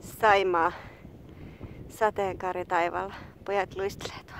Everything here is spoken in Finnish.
Saimaa sateenkaari taivaalla. Pojat luistelee tuolla.